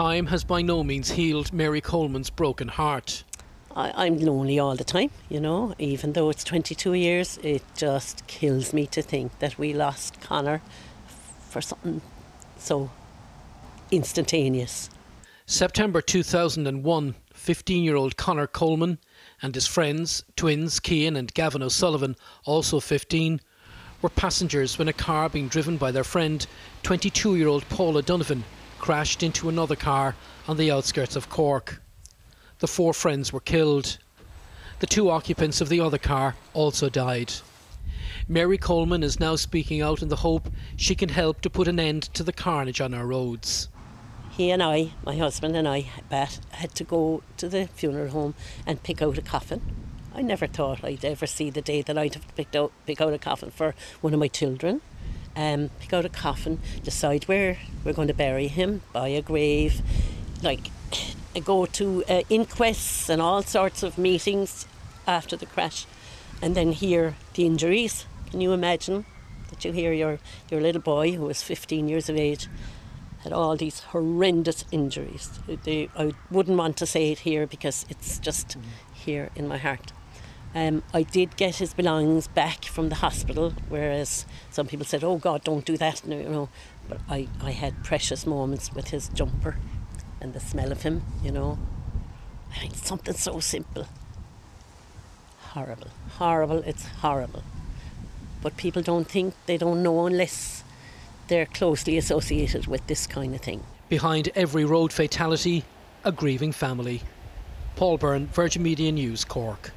Time has by no means healed Mary Coleman's broken heart. I, am lonely all the time, you know, even though it's 22 years, it just kills me to think that we lost Conor for something so instantaneous. September 2001, 15 year old Conor Coleman and his friends, twins Cian and Gavin O'Sullivan, also 15, were passengers when a car being driven by their friend, 22 year old Paula Donovan, crashed into another car on the outskirts of Cork. The four friends were killed. The two occupants of the other car also died. Mary Coleman is now speaking out in the hope she can help to put an end to the carnage on our roads. He and I, my husband and I, Pat, had to go to the funeral home and pick out a coffin. I never thought I'd ever see the day that I'd have to pick out, pick out a coffin for one of my children. Um, pick out a coffin, decide where we're going to bury him, buy a grave, like go to uh, inquests and all sorts of meetings after the crash, and then hear the injuries. Can you imagine that you hear your, your little boy, who was 15 years of age, had all these horrendous injuries? They, I wouldn't want to say it here because it's just here in my heart. Um, I did get his belongings back from the hospital, whereas some people said, "Oh God, don't do that." You know, but I, I had precious moments with his jumper and the smell of him. You know, I mean, something so simple. Horrible, horrible. It's horrible. But people don't think they don't know unless they're closely associated with this kind of thing. Behind every road fatality, a grieving family. Paul Byrne, Virgin Media News, Cork.